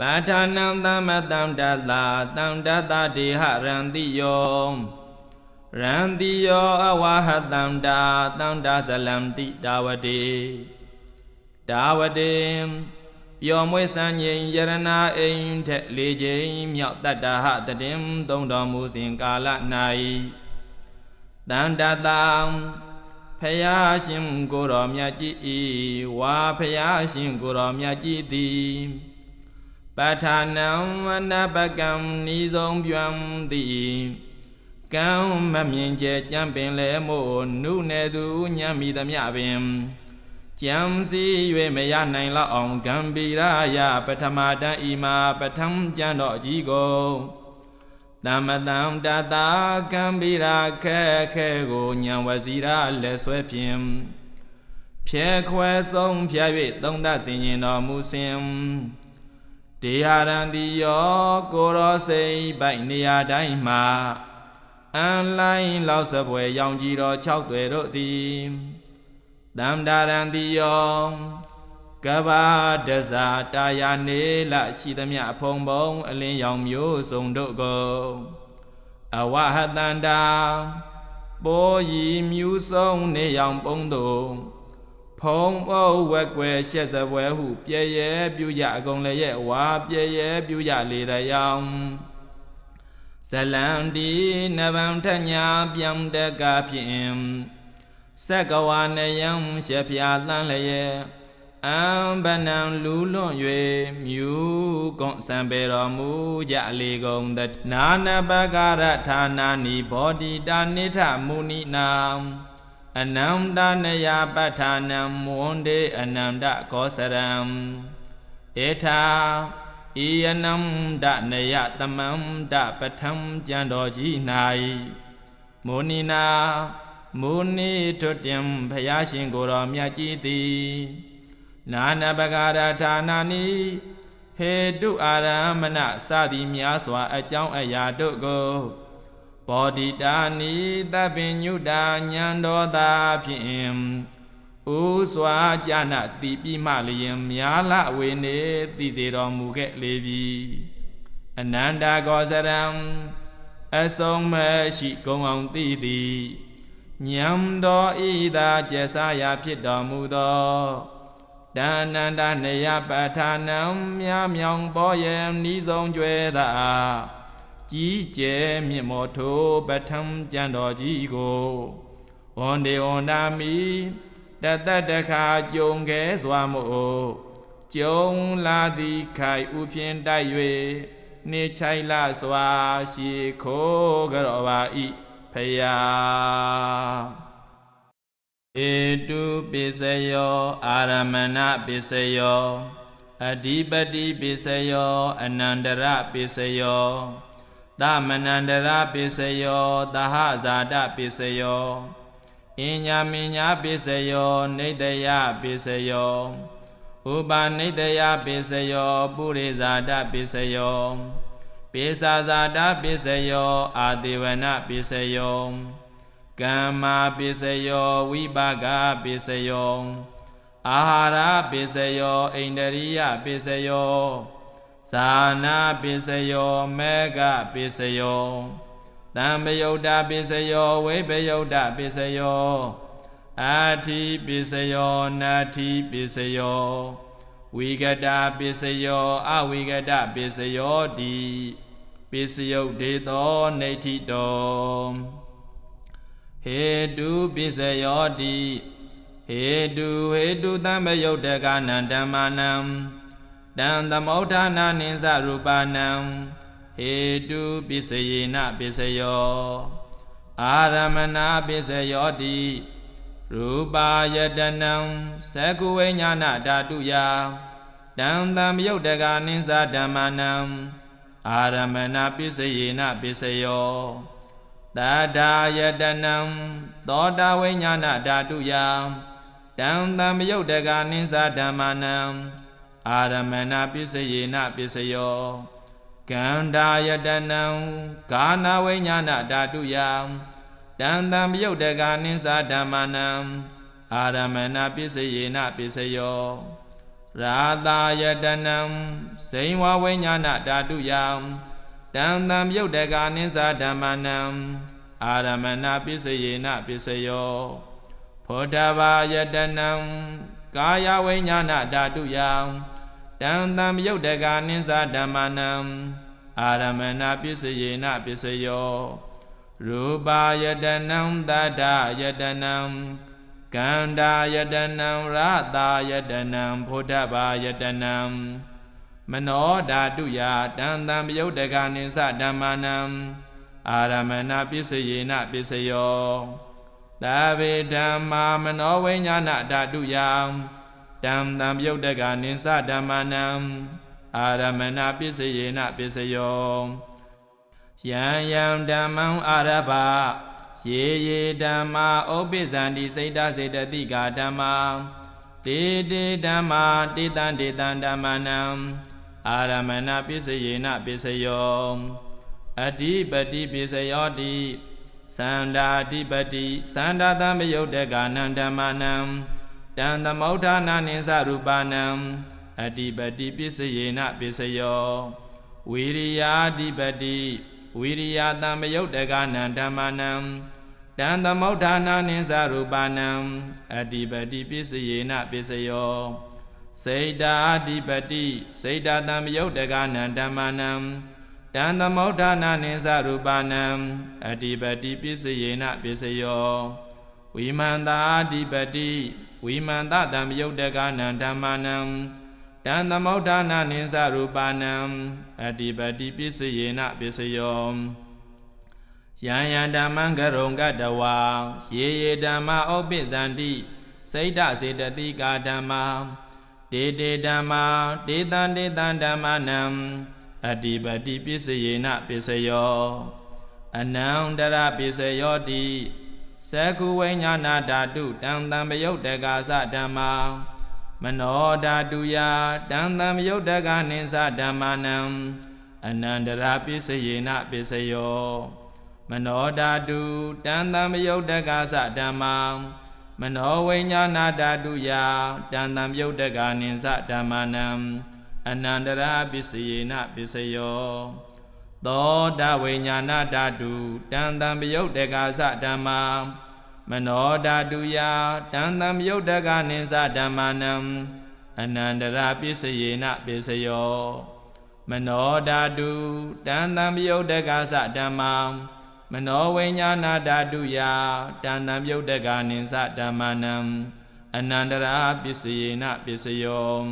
ပါဌာနံသမ္မတံတတတံတတတေဟရန္တိယောရန္တိယောအဝဟတံတာတံတာဇလံတိတာဝတိတာဝတိပျော်မွေးစံငိမ်ယရနာအိမ်ထက်လေးချိန်မြောက်တတ္တဟတတင်သုံးတော်မူစဉ်ကာလ၌တန်တတံဖယားရှင်ကိုတော်မြတ်ကြီးဤဝါဖယားရှင်ကိုတော်မြတ်ကြီးသည် ပဋ္ဌာနံဝနပကံဤဆုံးပြံသည်ကံမမြင်ကျကြံပင်လဲမို့နုနယ်သူညံမိသမျှပင်ကြံစည်း၍မရနိုင်လောက်အောင်ဂံဗီရာယပထမတန်ဤမှာပထမကျန်တော်ကြီးကိုတမတံတတာကံဗီရာခဲခဲကိုညံဝစီရာလက်ဆွဲဖြင့်ဖြဲခွဲဆုံးဖြာ၍သုံးသဆင်ရင်တော်မူစဉ် တေဟာရန်တိယောကိုရောစိတ်ပိုက်နေရာတိုင်းမှာအန်လိုင်းလောက်စပွဲရောင်ကြီးတော်၆တွေတို့သည်တမ်ဒါရန်တိယောကဘာဒဇာတာယာနေလရှိသမျှဖုံဖုံအလင်းရောင်မျိုးစုံတို့ကိုအဝဟတန္တာပိုးရီမြူဆုံးနေရောင်ပုံတို့ ဖုံဩဝက်ွယ်ရှက်စပွဲဟုပြဲရဲပြုကြအကုန်လည်းရဲ့ဝါပြဲရဲပြုကြလေတဲ့ရောင်ဇလံဒီနဗံထညာပြံတကဖြင့်စက္ကဝါနယံရှေဖျာတန်းလည်းရဲ့အံဗနံလူလွန်၍မြူကွန်စံပေတော်မူကြလေကုန်တနာနပကရဌာနာနိဘောဓိတာနိထမုနိနာ အနန္တနယပဋ္ဌာနံမွန်ဒေအနန္တကောစရံဧထာဤယနံဒနယတမံဒပထံကျန်တော်ကြီး၌မုနိနာမုနိထွတ်တင်ဘုရားရှင်ကိုယ်တော်မြတ်ကြီးသည်နာနပဂရဌာနာနိဟေတုအာရမဏစသည်များစွာအကြောင်းအရာတို့ကို ဘောဓိတာနိသဗ္ဗညုတာဉာဏ်တော်သာဖြင့်ဥစွာကြနာတိပိမလျင်များလဝေနေသိစေတော်မူခဲ့လေပြီအနန္တကောစရံအဆုံးမရှိဂုံအောင်သိသည်ညံတော်ဤသာကျဆာရာဖြစ်တော်မူသောဒါနန္တနေယပဋ္ဌာနံမြမြောင်ပေါ်ယံဤဆုံးကျွဲသာ ကြီးကျယ်မြင့်မောထိုပထမကျန်တော်ကြီးကိုဝန္ဒေဝန္ဒာမိတတတခါကြုံခဲ့စွာမို့ကြုံလာသည်ခိုင်ဥဖြင့်တိုက်၍နေချိုင်လာစွာရှိခိုးကြောပါဤဖယာဧတုပိစယောအာရမဏပိစယောအဓိပတိပိစယောအနန္တရပိစယော သမနန္တရပိစယောသဟဇာတပိစယောအင်ညာမင်ညာပိစယောနေတယပိစယောဥပနိတယပိစယောပုရိဇာတပိစယောပိစာဇာတပိစယောအာတိဝနပိစယောကမ္မာပိစယောဝိပါကပိစယောအာဟာရပိစယောဣန္ဒရိယပိစယော သာနာပိစယောမေဃပိစယောတံပယုတ်တပိစယောဝိပယုတ်တပိစယောအာတိပိစယောနာတိပိစယောဝိကတပိစယောအဝိကတပိစယောတိပိစယုတ်ဒေသောနေတိတောဟေတုပိစယောတိဟေတုဟေတုတံပယုတ်တကနံဓမ္မနံ တံသမௌဌာနာနိသရူပနံဟေတုပိစယေနပိစယောအာရမဏပိစယောတိရူပါယတနံသကုဝိညာဏဓာတုယတံတံယုတ်တကနိသဓမ္မနံအာရမဏပိစယေနပိစယောတထာယတနံသောတာဝိညာဏဓာတုယတံတံယုတ်တကနိသဓမ္မနံ အာရမဏပစ္စယေနပစ္စယောကန္တာယတနံကာနာဝိညာဏဓာတုယတံတံပယုတ်တကာနိသဓမ္မနံအာရမဏပစ္စယေနပစ္စယောရာသာယတနံဇိဝဝိညာဏဓာတုယံတံတံမြုတ်တကာနိသဓမ္မနံအာရမဏပစ္စယေနပစ္စယောဖောဓဘာယတနံ ကာယဝိညာဏဓာတုယံတံတံမြုတ်တကာနိသဓမ္မနံအာရမဏပစ္စယေနပစ္စယောရူပါယတနံတတ္တယတနံကန္တာယတနံရတာယတနံဖုဒ္ဓဘာယတနံမနောဓာတုယတံတံပယုတ်တကနိသဓမ္မနံအာရမဏပစ္စယေနပစ္စယော သဗေဓမ္မာမနောဝိညာဏဓာတုယတံတံပယုတ်တကနိသဓမ္မနံအာရမဏပစ္စယေနပစ္စယောယံယံဓမ္မံအာရဘရေရေဓမ္မာဥပ္ပဇန္တိစိတ်တစေတတိကာဓမ္မာတေတေဓမ္မာတေတံတေတံဓမ္မနံအာရမဏပစ္စယေနပစ္စယောအဓိပတိပစ္စယောတိ သန္တာအဓိပတိသန္တာသမယုတ်တကနံဓမ္မနံတံသမௌဌာနာနိသရူပနံအဓိပတိပစ္စယေနပစ္စယောဝိရိယာအဓိပတိဝိရိယတံမယုတ်တကနံဓမ္မနံတံသမௌဌာနာနိသရူပနံအဓိပတိပစ္စယေနပစ္စယောစေတာအဓိပတိစေတာတံမယုတ်တကနံဓမ္မနံ တံသမௌဌာနာနိသရူပနံအဓိပတိပစ္စယေနပစ္စယောဝိမန္တာအဓိပတိဝိမန္တတံမယုတ်တကနံဓမ္မနံတံသမௌဌာနာနိသရူပနံအတိပတိပစ္စယေနပစ္စယောယံယံဓမ္မံကရုံကတဝါရေရေဓမ္မဩပိဇန္တိစိတ်တစေတတိကာဓမ္မာတေတေဓမ္မာတေတံတေတံဓမ္မနံ အတိပတိပစ္စယေနပစ္စယောအနန္တရပစ္စယောတိသကုဝိညာဏဓာတုတံတံပယုတ်တကာသဓမ္မာမနောဓာတုယတံတံယုတ်တကနိသဓမ္မာနံအနန္တရာပစ္စယေနပစ္စယောမနောဓာတုတံတံယုတ်တကသဓမ္မာမနောဝိညာဏဓာတုယတံတံယုတ်တကနိသဓမ္မာနံ အနန္တရာပစ္စယေနပစ္စယောသောတဝိညာဏဓာတုတံတံယုတ်တကသဓမ္မာမနောဓာတုယတံတံယုတ်တကနိသဓမ္မနံအနန္တရာပစ္စယေနပစ္စယောမနောဓာတုတံတံယုတ်တကသဓမ္မံမနောဝိညာဏဓာတုယတံတံယုတ်တကနိသဓမ္မနံအနန္တရာပစ္စယေနပစ္စယော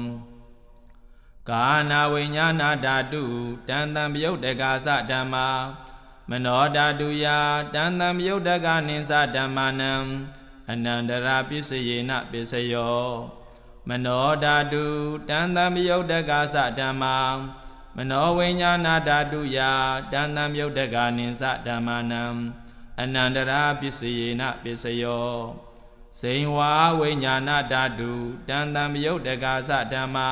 ကာနာဝိညာဏဓာတုတံတံယုတ်တကသဓမ္မာမနောဓာတုယတံတံယုတ်တကနိသဓမ္မာနံအနန္တရာပစ္စယေနပစ္စယောမနောဓာတုတံတံယုတ်တကသဓမ္မာမနောဝိညာဏဓာတုယတံတံယုတ်တကနိသဓမ္မာနံအနန္တရာပစ္စယေနပစ္စယောစိန်ဝါဝိညာဏဓာတုတံတံယုတ်တကသဓမ္မာ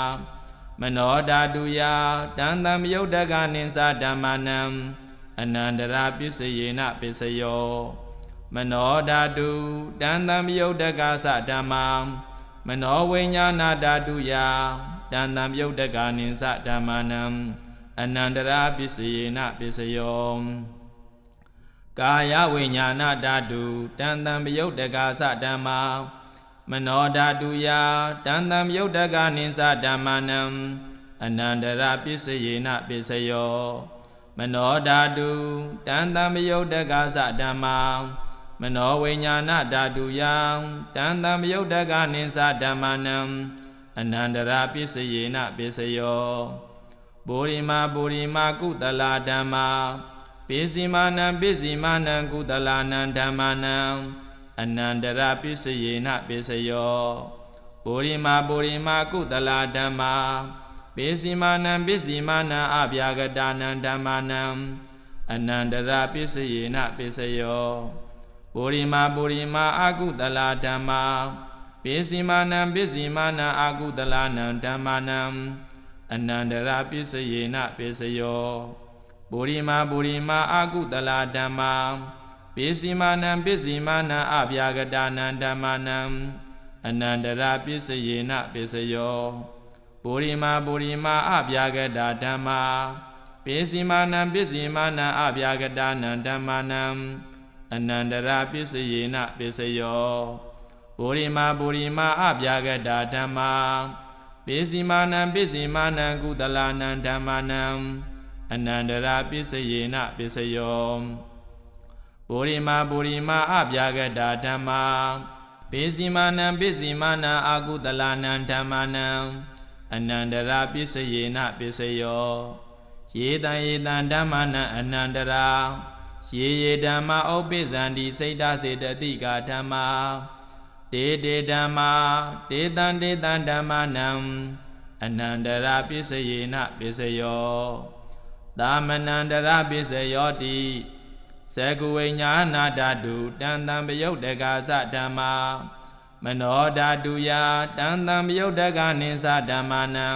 မနောဓာတုယတံတံယုတ်တကနိသဓမ္မာနံအနန္တရာပစ္စယေနပစ္စယောမနောဓာတုတန်တံယုတ်တကသဓမ္မာမနောဝိညာဏဓာတုယတန်တံယုတ်တကနိသဓမ္မာနံအနန္တရာပစ္စယေနပစ္စယောကာယဝိညာဏဓာတုတန်တံယုတ်တကသဓမ္မာ မနောဓာတုယတန်တံယုတ်တကနိသဓမ္မာနံအနန္တရာပစ္စယေနပစ္စယောမနောဓာတုတန်တံမယုတ်တကသဓမ္မာမနောဝိညာဏဓာတုယံတန်တံမယုတ်တကနိသဓမ္မာနံအနန္တရာပစ္စယေနပစ္စယောပုရိမာပုရိမာကုတလာဓမ္မာပိစီမာနံပိစီမာနံကုတလာနံဓမ္မာနံ အနန္တရာပစ္စယေနပစ္စယောပုရိမာပုရိမာကုတလာဓမ္မာပိစီမာနံပိစီမာနံအဗျာဂတာနံဓမ္မာနံအနန္တရာပစ္စယေနပစ္စယောပုရိမာပုရိမာအာကုတလာဓမ္မာပိစီမာနံပိစီမာနံအာကုတလာနံဓမ္မာနံအနန္တရာပစ္စယေနပစ္စယောပုရိမာပုရိမာအာကုတလာဓမ္မာ ပိစီမာနံပိစီမာနံအဗျာဂတာနံဓမ္မာနံအနန္တရာပစ္စယေနပစ္စယောပပုရိမာပုရိမာအပြာကတာဓမ္မာပိစီမာနံပိစီမာနံအပြာကတာနံဓမ္မာနံအနန္တရာပစ္စယေနပစ္စယောပုရိမာပုရိမာအပြာကတာဓမ္မာပိစီမာနံပိစီမာနံကုသလနံဓမ္မာနံအနန္တရာပစ္စယေနပစ္စယော ပုရိမာပုရိမာအပြာကတာဓမ္မာပိစီမာနံပိစီမာနံအာကုသလနံဓမ္မာနံအနန္တရာပစ္စယေနပစ္စယောယေတံယေတံဓမ္မနံအနန္တရာယေယေဓမ္မဥပ္ပိဇန္တိစိတ်တစေတတိကဓမ္မာတေတေဓမ္မာတေတံတေတံဓမ္မနံအနန္တရာပစ္စယေနပစ္စယောသာမနန္တရာပစ္စယောတိ သကုဝိညာဏဓာတုတန်တံပယုတ်တကာသဓမ္မာမနောဓာတုယတန်တံပယုတ်တကနိသဓမ္မာနံ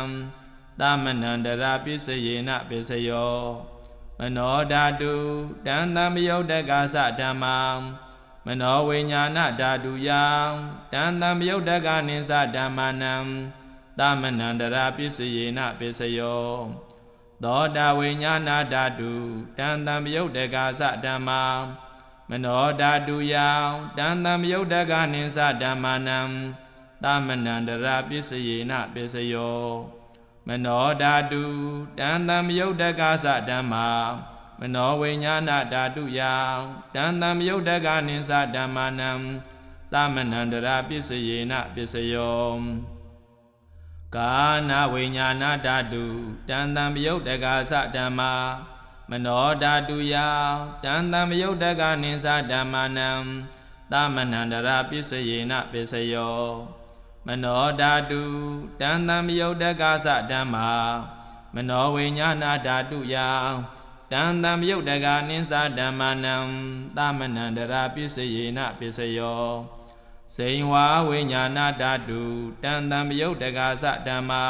သမနန္တရာပစ္စယေနပစ္စယောမနောဓာတုတန်တံပယုတ်တကသဓမ္မာမနောဝိညာဏဓာတုယတန်တံပယုတ်တကနိသဓမ္မာနံသမနန္တရာပစ္စယေနပစ္စယော သောတာဝိညာဏဓာတုတန်တံပယုတ်တကသဓမ္မာမနောဓာတုယတန်တံပယုတ်တကနိသဓမ္မာနံသမနန္တရာပစ္စယေနပစ္စယောမနောဓာတုတန်တံပယုတ်တကသဓမ္မာမနောဝိညာဏဓာတုယတန်တံပယုတ်တကနိသဓမ္မာနံသမနန္တရာပစ္စယေနပစ္စယော ကာနာဝိညာဏဓာတုတန်တံပယုတ်တကသဓမ္မာမနောဓာတုယတန်တံပယုတ်တကနိသဓမ္မာနံသမနန္တရာပစ္စယေနပစ္စယောမနောဓာတုတန်တံပယုတ်တကသဓမ္မာမနောဝိညာဏဓာတုယတန်တံပယုတ်တကနိသဓမ္မာနံသမနန္တရာပစ္စယေနပစ္စယော စိန်ဝါဝိညာဏဓာတုတန်တံပယုတ်တကသဓမ္မာ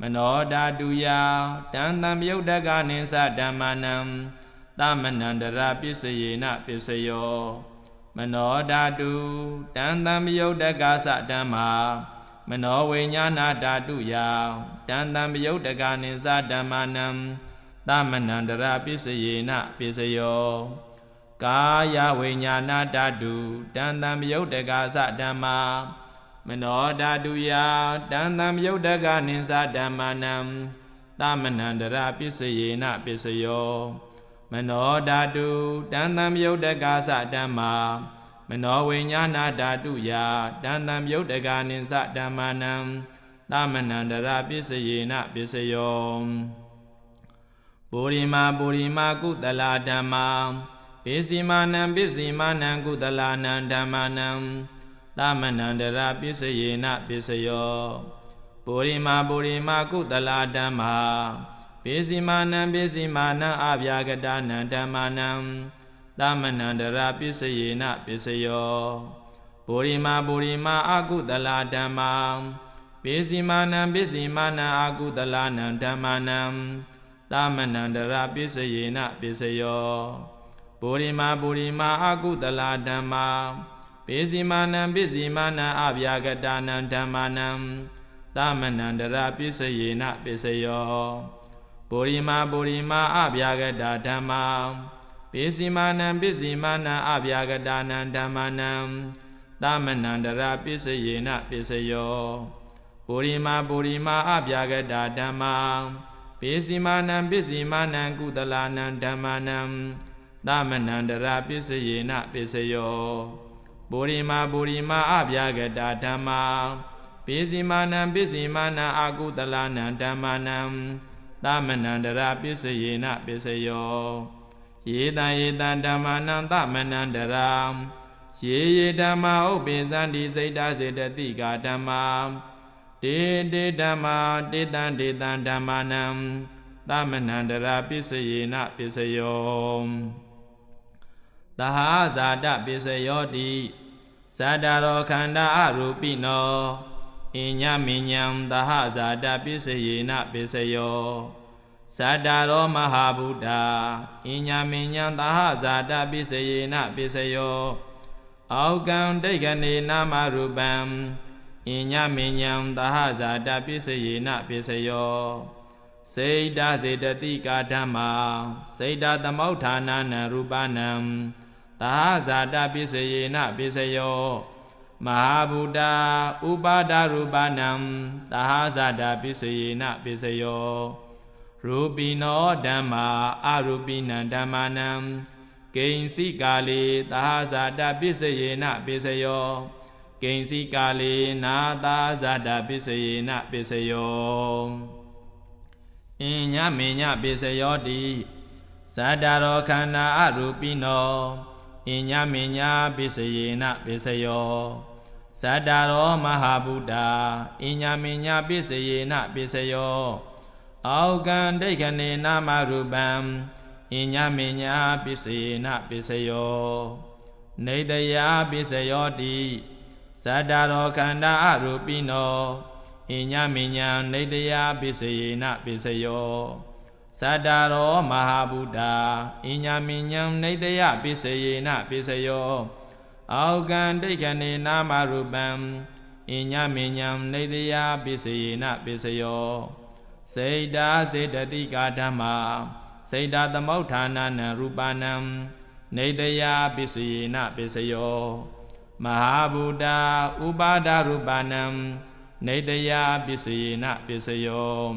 မနောဓာတုယတန်တံပယုတ်တကနိသဓမ္မာနံသမနန္တရာပစ္စယေနပစ္စယောမနောဓာတုတန်တံပယုတ်တကသဓမ္မာမနောဝိညာဏဓာတုယတန်တံပယုတ်တကနိသဓမ္မာနံသမနန္တရာပစ္စယေနပစ္စယော ကာယဝိညာဏဓာတုတန်တံပယုတ်တကသဓမ္မာမနောဓာတုယတန်တံယုတ်တကနိသဓမ္မာနံသမနန္တရာပစ္စယေနပစ္စယောမနောဓာတုတန်တံယုတ်တကသဓမ္မာမနောဝိညာဏဓာတုယတန်တံယုတ်တကနိသဓမ္မာနံသမနန္တရာပစ္စယေနပစ္စယောပုရိမာပုရိမာကုတလာဓမ္မာ ပိစီမာနံပိစီမာနံကုတလာနံဓမ္မာနံသမနန္တရာပစ္စယေနပစ္စယောပုရိမာပုရိမာကုတလာဓမ္မာပိစီမာနံပိစီမာနံအဗျာကတနံဓမ္မာနံသမနန္တရာပစ္စယေနပစ္စယောပုရိမာပုရိမာအကုတလာဓမ္မာပိစီမာနံပိစီမာနံအကုတလာနံဓမ္မာနံသမနန္တရာပစ္စယေနပစ္စယော ပုရိမာပုရိမာအကုတလာဓမ္မာပိစီမာနံပိစီမာနံအဗျာကတာနံဓမ္မာနံသမနန္တရာပစ္စယေနပစ္စယောပုရိမာပုရိမာအဗျာကတာဓမ္မာပိစီမာနံပိစီမာနံအဗျာကတာနံဓမ္မာနံသမနန္တရာပစ္စယေနပစ္စယောပုရိမာပုရိမာအဗျာကတာဓမ္မာပိစီမာနံပိစီမာနံကုသလနံဓမ္မာနံ သမနန္တရာပစ္စယေနပစ္စယောပုရိမာပုရိမာအဗျာကတာဓမ္မာပိစီမာနံပိစီမာနံအာကုတလနံဓမ္မာနံသမနန္တရာပစ္စယေနပစ္စယောယေတံယေတံဓမ္မာနံသမနန္တရာယေယေဓမ္မာဥပိသန္တိစိတ်တစေတတိကာဓမ္မာတေတေဓမ္မာတေတံတေတံဓမ္မာနံသမနန္တရာပစ္စယေနပစ္စယော သဟာဇာတပစ္စယောတိဇာတာရောခန္ဓာအရူပိနောအညမဉ္ဉံသဟဇာတပစ္စယေနပစ္စယောဇာတာရောမဟာဗုဒ္ဓအညမဉ္ဉံသဟဇာတပစ္စယေနပစ္စယောအောကံဒိဋ္ဌနေနာမရူပံအညမဉ္ဉံသဟဇာတပစ္စယေနပစ္စယောစေတစေတတိကာဓမ္မာစေတသမௌဌာနာနံရူပနံ သဟဇာတပစ္စယေနပစ္စယောမဟာဗုဒ္ဓဥပါဒရူပနံသဟဇာတပစ္စယေနပစ္စယောရူပိနောဓမ္မာအရူပိနံဓမ္မာနံကိဉ္စိကာလေသဟဇာတပစ္စယေနပစ္စယောကိဉ္စိကာလေနာသာဇာတပစ္စယေနပစ္စယောအင်ညမေညပစ္စယောတိဇာတာရောခန္ဓာအရူပိနော အင်ညမေညပစ္စယေနပစ္စယောဇာတာရောမဟာဗုဒ္ဓအင်ညမေညပစ္စယေနပစ္စယောအောကံဒိဋ္ဌနေနာမရူပံအညမညာပစ္စယေနပစ္စယောနေတယပစ္စယောတိဇတ္တရောခန္ဓာအရူပိနောအညမညာနေတယပစ္စယေနပစ္စယော သတ္တရောမဟာဗုဒ္ဓအညမညာနေတယပစ္စယေနပစ္စယောအောကံဒိဋ္ဌနေနာမရူပံအညမညာနေတယပစ္စယေနပစ္စယောစေတာစေတတိကာဓမ္မာစေတာသမௌဌာနာနံရူပနံနေတယပစ္စယေနပစ္စယောမဟာဗုဒ္ဓဥပါဒရူပနံနေတယပစ္စယေနပစ္စယော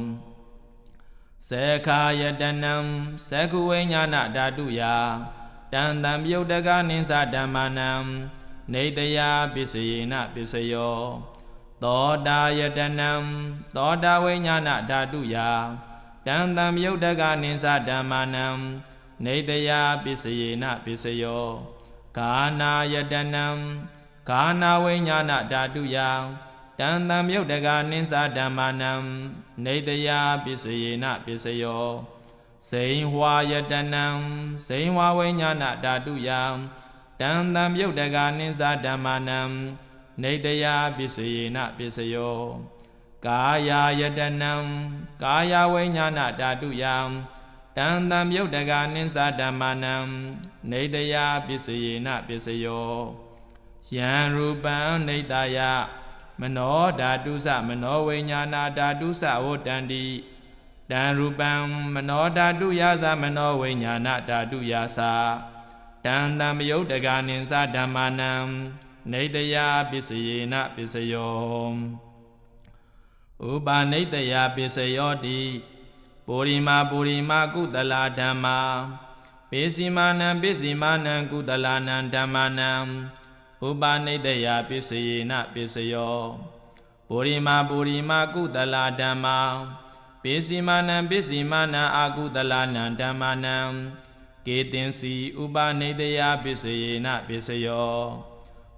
သေခာယတနံသကုဝိညာဏဓာတုယတန်တံပြုတ်တကနိသဓမ္မနံနေတယပစ္စယေနပစ္စယောသောတာယတနံသောတာဝိညာဏဓာတုယတံတံမြုတ်တကနိသဓမ္မာနံနေတယပစ္စယေနပစ္စယောကာနာယတနံကာနာဝိညာဏဓာတုယ တံတံမြုတ်တကနိသဓမ္မာနံနေတယပစ္စယေနပစ္စယောစိန်ဟွာယတနံစိန်ဟွာဝိညာဏဓာတုယတံတံမြုတ်တကနိသဓမ္မာနံနေတယပစ္စယေနပစ္စယောကာယာယတနံကာယဝိညာဏဓာတုယံတံတံမြုတ်တကနိသဓမ္မနံနေတယပစ္စယေနပစ္စယောယံရူပံနေတယ မနောဓာတုသမနောဝိညာဏဓာတုသဝတ္တန္တိတံရူပံမနောဓာတုယသမနောဝိညာဏဓာတုယသတံတံမြုတ်တကနိသဓမ္မနံနေတယပစ္စယေနပစ္စယောဥပါနေတယပစ္စယောတိပုရိမာပုရိမာကုသလာဓမ္မာပိစီမာနံပိစီမာနံကုသလာနံဓမ္မာနံ ဥပါနေတယပစ္စယေနပစ္စယောပုရိမာပုရိမာကုသလာဓမ္မာပိစီမာနံပိစီမာနံအာကုသလာနံဓမ္မာနံကေတင်စီဥပါနေတယပစ္စယေနပစ္စယော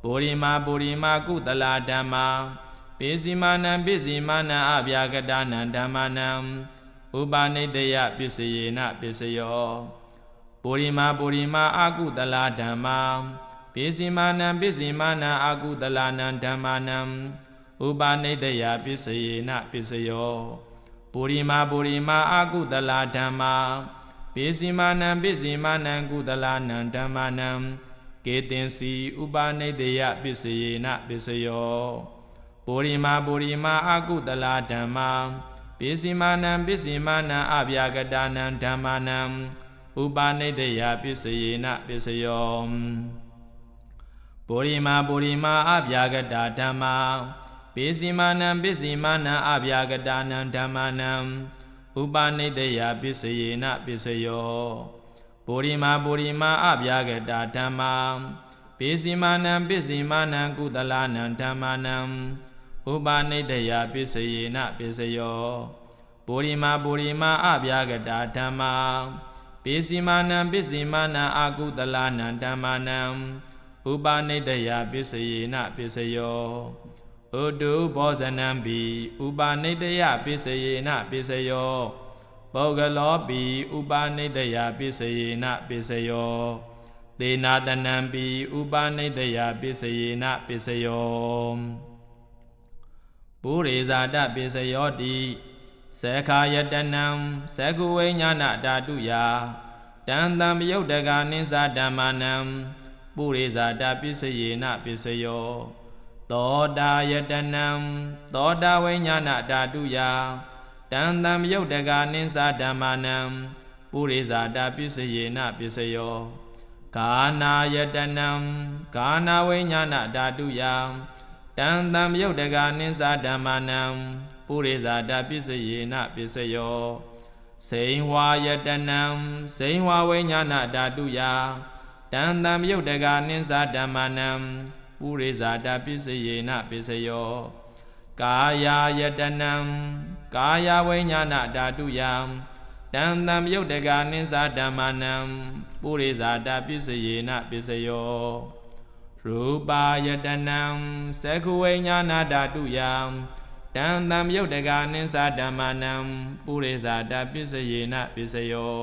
ပုရိမာပုရိမာကုသလာဓမ္မာပိစီမာနံပိစီမာနံအဗျာကတနံဓမ္မာနံဥပါနိတယပစ္စယေနပစ္စယောပုရိမာပုရိမာအာကုသလာဓမ္မာ ပိစီမာနံပိစီမာနံအာကုသလာနံဓမ္မာနံဥပါနိတယပစ္စယေနပစ္စယောပုရိမာပုရိမာအာကုသလာဓမ္မာပိစီမာနံပိစီမာနံကုသလာနံဓမ္မာနံကေတင်စီဥပါနိတယပစ္စယေနပစ္စယောပုရိမာပုရိမာအာကုတလာဓမ္မာပိစီမာနံပိစီမာနံအဗျာကတာနံဓမ္မာနံဥပါနိတယပစ္စယေနပစ္စယော ပုရိမာပုရိမာအဗျာကတာဓမ္မာပိစီမာနံပိစီမာနံအဗျာကတာနံဓမ္မာနံဥပါနိတယပစ္စယေနပစ္စယောပုရိမာပုရိမာအဗျာကတာဓမ္မာပိစီမာနံပိစီမာနံကုသလနံဓမ္မာနံဥပါနိတယပစ္စယေနပစ္စယောပုရိမာပုရိမာအဗျာကတာဓမ္မာပိစီမာနံပိစီမာနံအာကုသလနံဓမ္မာနံ ဥပါနိတယပစ္စယေနပစ္စယောဥတုဘောဇနံပိဥပါနိတယပစ္စယေနပစ္စယောပုဂ္ဂလောပိဥပါနိတယပစ္စယေနပစ္စယောသေနာတနံပိဥပါနိတယပစ္စယေနပစ္စယောပုရိဇာတပစ္စယောတိသေခာယတနံသေကုဝိညာဏဓာတုယတံတံပယုတ်တကနိသဓမ္မနံ ပုရိဇာတပစ္စယေနပစ္စယောသောတာယတနံသောတာဝိညာဏဓာတုယတန်တံယုတ်တကနိသဓမ္မာနံပုရိဇာတာပစ္စယေနပစ္စယောကာနာယတနံကာနာဝိညာဏဓာတုယတန်တံယုတ်တကနိသဓမ္မာနံပုရိဇာတာပစ္စယေနပစ္စယောစိန်ဝါယတနံစိန်ဝါဝိညာဏဓာတုယ တန်တံယုတ်တကနိသဓမ္မာနံပုရိဇာတာပစ္စယေနပစ္စယောကာယာယတနံကာယဝိညာဏဓာတုယံတံတံယုတ်တကနိသဓမ္မာနံပုရိဇာတာပစ္စယေနပစ္စယောရူပါယတနံသက္ခဝိညာဏဓာတုယံတံတံယုတ်တကနိသဓမ္မာနံပုရိဇာတာပစ္စယေနပစ္စယော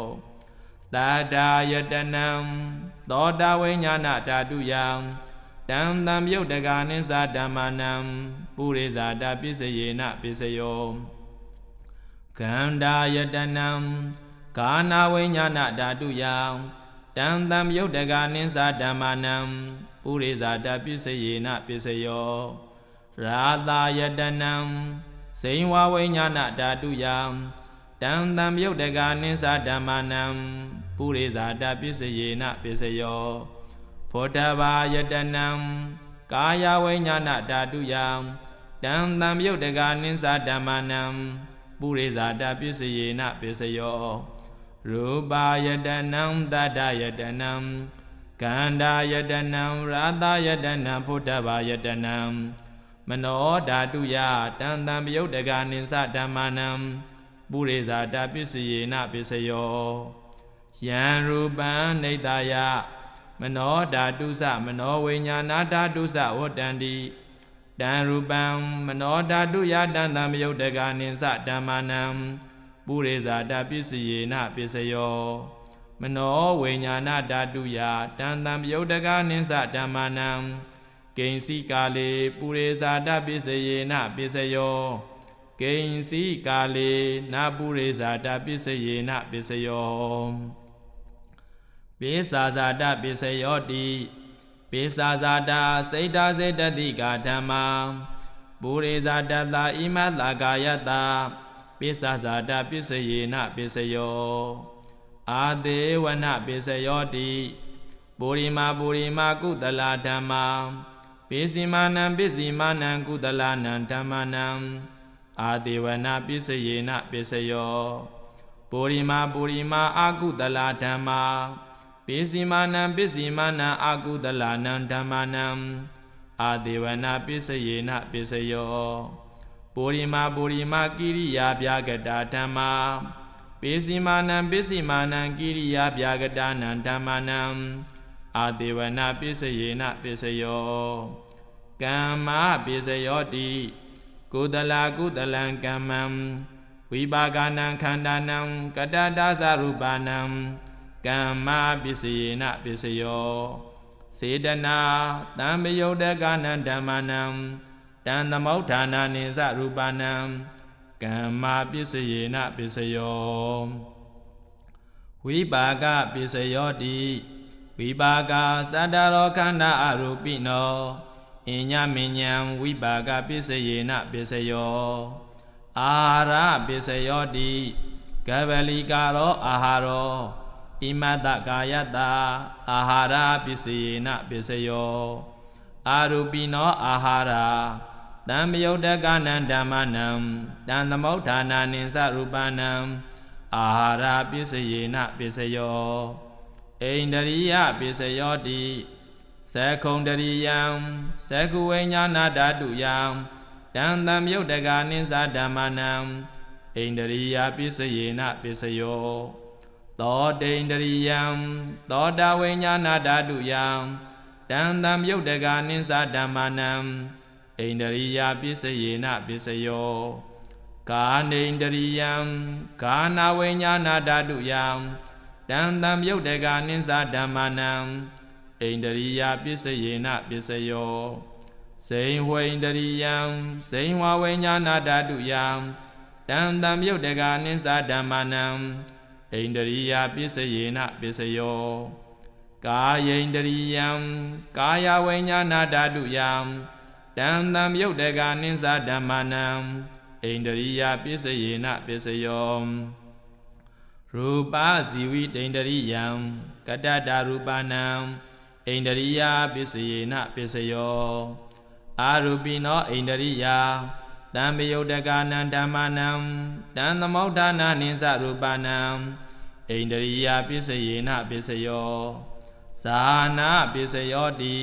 တာတာယတနံသောတာဝိညာဏဓာတုယံတံတံယုတ်တကာနိသဓမ္မာနံပုရိသတာပစ္စယေနပစ္စယောကန္တာယတနံကာနာဝိညာဏဓာတုယံတံတံယုတ်တကာနိသဓမ္မာနံပုရိသတာပစ္စယေနပစ္စယောရာသာယတနံစိန်ဝဝိညာဏဓာတုယံတံတံယုတ်တကာနိသဓမ္မာနံ ပုရိသတာပစ္စယေနပစ္စယောဘောဓဘာယတနံကာယဝိညာဏဓာတုယံတံတံယုတ်တကာနိသဓမ္မနံပုရိဇာတပစ္စယေနပစ္စယောရူပါယတနံတတ္တယတနံကန္တာယတနံရာသယတနံဘုဒ္ဓဘာယတနံမနောဓာတုယတံတံပယုတ်တကာနိသဓမ္မနံပုရိဇာတပစ္စယေနပစ္စယော ယံရူပံနေတယမနောဓာတုသမနောဝိညာဏဓာတုသဝတ္တန္တိတံရူပံမနောဓာတုယတံတံမယုတ်တကနိသဓမ္မာနံပုရိဇာတပစ္စယေနပစ္စယောမနောဝိညာဏဓာတုယတံတံမယုတ်တကနိသဓမ္မာနံကိဉ္စီကာလေပုရိဇာတပစ္စယေနပစ္စယောကိဉ္စီကာလေနာပုရိဇာတပစ္စယေနပစ္စယော ပိစာဇာတပိစယောတိပိစာဇာတာစိတ်တာစေတတိကာဓမ္မာပုရိဇာတတဣမတကာယတပိစာဇာတပိစယေနပိစယောအာတေဝနပိစယောတိပုရိမာပုရိမာကုသလာဓမ္မာပိစီမာနံပိစီမာနံကုသလာနံဓမ္မနံအာတေဝနပိစယေနပိစယောပုရိမာပုရိမာအာကုသလာဓမ္မာ ပိစီမာနံပိစီမာနံအာကုသလနံဓမ္မာနံအာဒေဝနာပိစယေနပိစယောပုရိမာပုရိမာကိရိယာဗျာကတာဓမ္မာပိစီမာနံပိစီမာနံကိရိယာဗျာကတာနံဓမ္မာနံအာဒေဝနာပိစယေနပိစယောကမ္မာပိစယောတိကုသလကုသလံကမ္မံဝိပါကနံခန္ဓာနံကတတသရူပနံ ကမ္မပစ္စယေနပစ္စယောစေတနာတံပယုတ်တကနံဓမ္မနံတံသမௌဌာနာနိသရူပနံကမ္မပစ္စယေနပစ္စယောဝိပါကပစ္စယောတိဝိပါကသတ္တရောခန္ဓာအရူပိနောအညမဉ္ဉံဝိပါကပစ္စယေနပစ္စယောအာဟာရပစ္စယောတိကဗလိကာရောအာဟာရော ဣမတကာယတအာဟာရပစ္စယေနပစ္စယောအာရူပိနောအာဟာရတံမယုတ်တကနံဓမ္မနံတံသမௌဌာနာနိသရူပနံအာဟာရပစ္စယေနပစ္စယောဣန္ဒရိယပစ္စယောတိသကုံတရိယံသကုဝိညာဏဓာတုယံတံတံယုတ်တကနိသဓမ္မနံဣန္ဒရိယပစ္စယေနပစ္စယော သောတိန္ဒရိယံသောတာဝိညာဏဓာတုယံတံတံယုတ်တကနိသဓမ္မာနံဣန္ဒရိယပစ္စယေနပစ္စယောကာနိန္ဒရိယံကာနာဝိညာဏဓာတုယံတံတံယုတ်တကနိသဓမ္မာနံဣန္ဒရိယပစ္စယေနပစ္စယောစိန်ဝိန္ဒရိယံစိန်ဝဝိညာဏဓာတုယံတံတံယုတ်တကနိသဓမ္မာနံ ဣန္ဒရိယပစ္စယေနပစ္စယောကာယိန္ဒရိယံကာယဝိညာဏဓာတုယံတတံတံယုတ်တကနိစ္စဓမ္မနံဣန္ဒရိယပစ္စယေနပစ္စယောရူပဇီဝိတိန္ဒရိယံကတ္တတာရူပနံဣန္ဒရိယပစ္စယေနပစ္စယောအာရူပိနောဣန္ဒရိယ တံပယုတ်တကနံဓမ္မနံတံသမௌဋ္ဌာနာနိစ္စရူပနံဣန္ဒရိယပစ္စယေနပစ္စယောဇာနာပစ္စယောတိ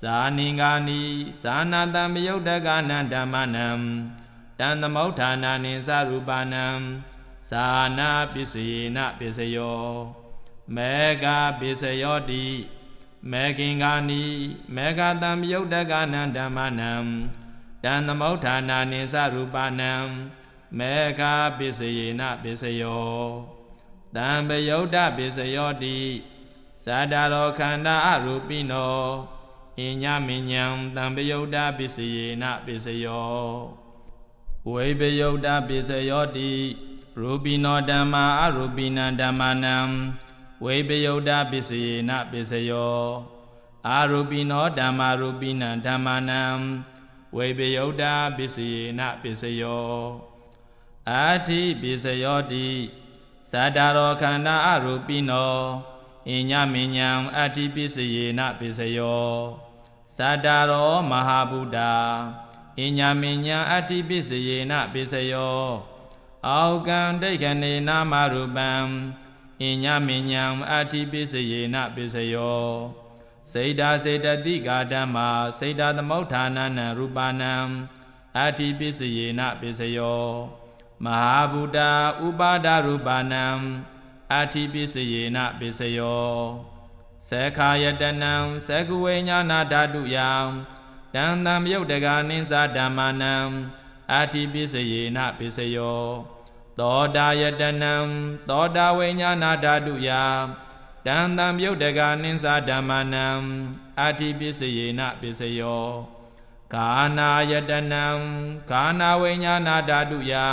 ဇာနိင္ဂာနိဇာနာတံပယုတ်တကနံဓမ္မနံတံသမௌဋ္ဌာနာနိစ္စရူပနံဇာနာပစ္စယေနပစ္စယောမေဃပစ္စယောတိမေခင်္ဂာနိမေဃတံပယုတ်တကနံဓမ္မနံ တံသမௌဋ္ဌာနာနိစ္စရူပနံမေဃပစ္စယေနပစ္စယောတံပယုတ်တပစ္စယောတိဇာတာရောခန္ဓာအရူပိနောအညမညံတံပယုတ်တပစ္စယေနပစ္စယောဝိပယုတ်တပစ္စယောတိရူပိနောဓမ္မာအရူပိနံဓမ္မနံဝိပယုတ်တပစ္စယေနပစ္စယောအာရူပိနောဓမ္မာရူပိနံဓမ္မနံ ဝိပယုတ်တပစ္စယေနပစ္စယောအာတိပစ္စယောတိဇာတာရောခန္ဓာအရူပိနောအညမညံအတ္တိပစ္စယေနပစ္စယောဇာတာရောမဟာဗုဒ္ဓအညမညံအတ္တိပစ္စယေနပစ္စယောအောကံဒိဋ္ဌနေနာမရူပံအညမညံအတ္တိပစ္စယေနပစ္စယော စေတစေတတိကာဓမ္မာစေတသမုဋ္ဌာနနရူပနံအတ္တိပစ္စယေနပစ္စယောမဟာဗုဒ္ဓဥပါဒရူပနံအတ္တိပစ္စယေနပစ္စယောသက္ခာယတနံသက္ကဝိညာဏဓာတုယံတံတံမြုပ်တကာနိစ္စဓမ္မနံအတ္တိပစ္စယေနပစ္စယောသောတာယတနံသောတာဝိညာဏဓာတုယ တံတံမြုပ်တကာနိစ္စဓမ္မနံအတ္တိပစ္စယေနပစ္စယောကာနာယတနံကာနာဝိညာဏဓာတုယံ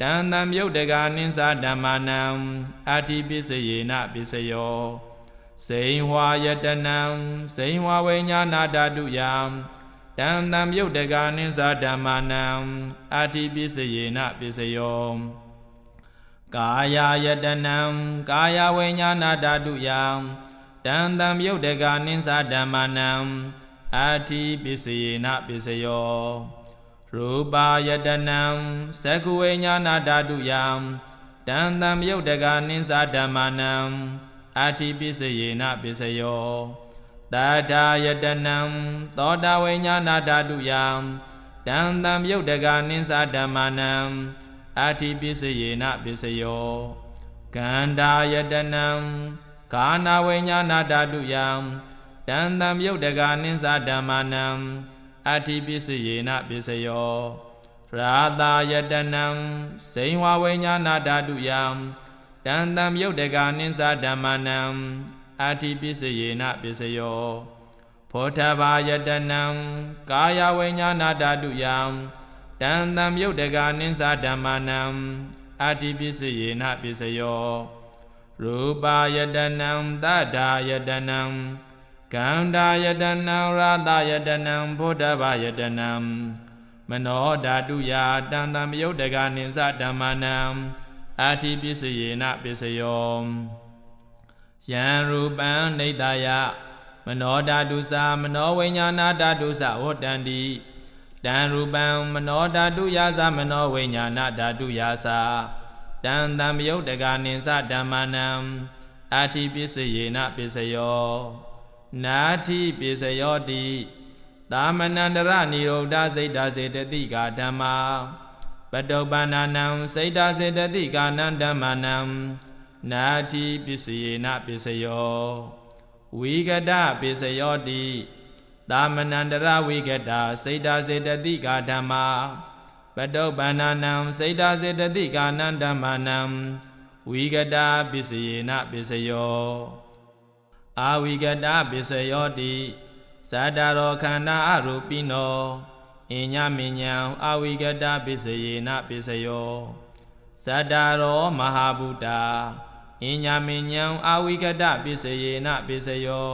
တံတံမြုပ်တကာနိစ္စဓမ္မနံအတ္တိပစ္စယေနပစ္စယောစိန်ဝါယတနံစိန်ဝါဝိညာဏဓာတုယံတံတံမြုပ်တကာနိစ္စဓမ္မနံအတ္တိပစ္စယေနပစ္စယော ကာယယတနံကာယဝိညာဏဓာတုယံတံတံမြုပ်တကာနိစ္စဓမ္မနံအတ္တိပစ္စယေနပစ္စယောရူပါယတနံသက္ကဝိညာဏဓာတုယံတံတံမြုပ်တကာနိစ္စဓမ္မနံအတ္တိပစ္စယေနပစ္စယောတာတာယတနံသောတာဝိညာဏဓာတုယံတံတံမြုပ်တကာနိစ္စဓမ္မနံ အတ္တိပစ္စယေနပစ္စယောကန္တာယတနံကာနာဝိညာဏဓာတုယံတံတံမြုပ်တကာနိစ္စဓမ္မနံအတ္တိပစ္စယေနပစ္စယောရာတာယတနံဇိန်ဝဝိညာဏဓာတုယံတံတံမြုပ်တကာနိစ္စဓမ္မနံအတ္တိပစ္စယေနပစ္စယောဖောထဘာယတနံကာယဝိညာဏဓာတုယံ တံတံမြုပ်တကာနိစ္စဓမ္မနံအတ္တိပစ္စယေနပစ္စယောရူပါယတနံသတ္တာယတနံကန္တာယတနံရတယတနံဘုဒ္ဓဘာယတနံမနောဓာတုယာတံတံမယုတ်တကနိစ္စဓမ္မနံအာတိပစ္စယေနပစ္စယောယံရူပံနေတယမနောဓာတုစာမနောဝိညာဏဓာတုစာဝတ္တန္တိ တံရူပံမနောဓာတုယာသမနောဝိညာဏဓာတုယာစာတံတံမယုတ်တကနိစ္စဓမ္မနံအာတိပစ္စယေနပစ္စယောနာတိပိစယောတိသာမဏန္တရនិရောဓစိတ်ဓာစေတတိကာဓမ္မာပတုပ္ပန္နနံစိတ်ဓာစေတတိကာနံဓမ္မနံနာတိပိစယေနပိစယောဝိကတပိစယောတိ သာမဏန္တရဝိကတစိတ်ဓာစေတတိကာဓမ္မာပတုပ္ပန္နနံစိတ်ဓာစေတတိကာနံဓမ္မနံဝိကတပိစယေနပိစယောအာဝိကတပစ္စယောတိဇာတာရောခန္ဓာအရူပိနောအညမညံအာဝိကတပစ္စယေနပစ္စယောဇာတာရောမဟာဗုဒ္ဓအညမညံအာဝိကတပစ္စယေနပစ္စယော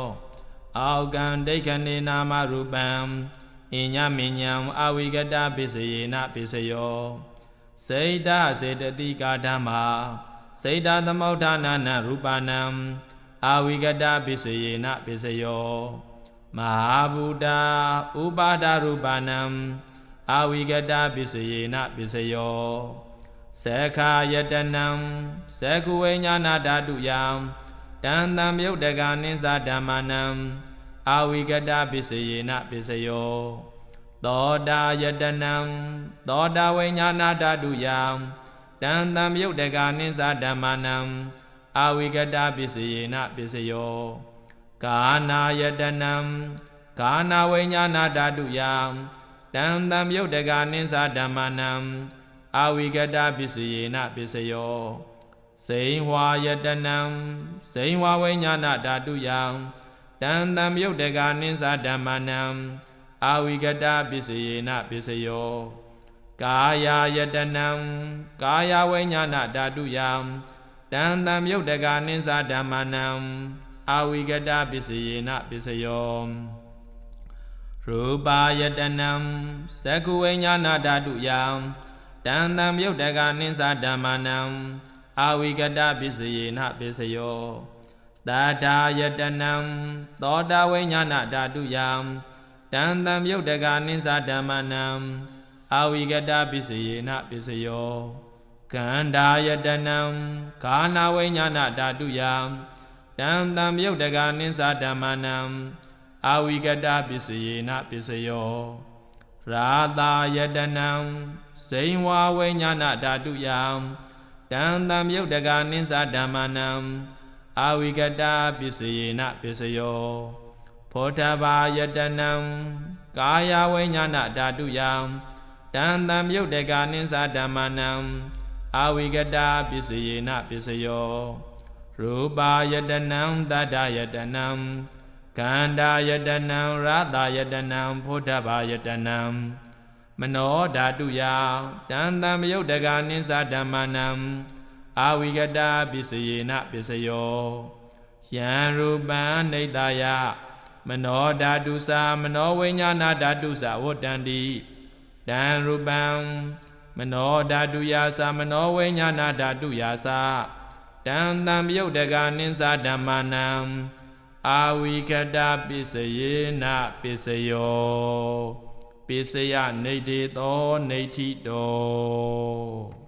အောကံဒိဋ္ဌနေနာမရူပံအညမဉ္ဉံအဝိကတပစ္စယေနပစ္စယောစေတစေတတိကာဓမ္မာစေတသမုဋ္ဌာနာနရူပနံအာဝိကတပစ္စယေနပစ္စယောမဟာဗုဒ္ဓဥပါဒရူပနံအာဝိကတပစ္စယေနပစ္စယောသက္ခာယတနံသက္ခုဝိညာဏဓာတုယံ တန်တံမြုပ်တကနိစ္စဓမ္မနံအာဝိကတပစ္စယေနပစ္စယောသောတာယတနံသောတာဝိညာဏဓာတုယံတန်တံမြုပ်တကနိစ္စဓမ္မနံအာဝိကတပစ္စယေနပစ္စယောကာနာယတနံကာနာဝိညာဏဓာတုယံတံတံမြုပ်တကနိစ္စဓမ္မနံအာဝိကတပစ္စယေနပစ္စယော စိန်ဝါယတနံစိန်ဝါဝိညာဏဓာတုယံတံတံမြုပ်တကနိစ္စဓမ္မနံအာဝိကတပစ္စယေနပစ္စယောကာယာယတနံကာယဝိညာဏဓာတုယံတံတံမြုပ်တကနိစ္စဓမ္မနံအာဝိကတပစ္စယေနပစ္စယောရူပါယတနံသက္ကုဝိညာဏဓာတုယံတံတံမြုပ်တကနိစ္စဓမ္မနံ အာဝိကတပစ္စယေနပစ္စယောသာတာယတနံသောတာဝိညာဏဓာတုယံတံတံမြုပ်တကနိစ္စဓမ္မနံအာဝိကတပစ္စယေနပစ္စယောကန္တာယတနံကာနာဝိညာဏဓာတုယံတံတံမြုပ်တကနိစ္စဓမ္မနံအာဝိကတပစ္စယေနပစ္စယောရာတာယတနံဇိဝဝိညာဏဓာတုယံ တံတံမြုပ်တကနိစ္စဓမ္မနံအာဝိကတပစ္စယေနပစ္စယောဖောထဘာယတနံကာယဝိညာဏဓာတုယံတံတံမြုပ်တကနိစ္စဓမ္မနံအာဝိကတပစ္စယေနပစ္စယောရူပါယတနံတတ္တယတနံကန္တာယတနံရတယတနံဖုဒ္ဓဘာယတနံ မနောဓာတုယတန်တံမယုတ်တကနိစ္စဓမ္မနံအာဝိကတပစ္စယေနပစ္စယောယံရူပံနေတယမနောဓာတုစာမနောဝိညာဏဓာတုစာဝတ္တန္တိတံရူပံမနောဓာတုယာစာမနောဝိညာဏဓာတုယာစာတံတံမြုတ်တကနိစ္စဓမ္မနံအာဝိကတပစ္စယေနပစ္စယော ပိစယနေတေသောနေတိတော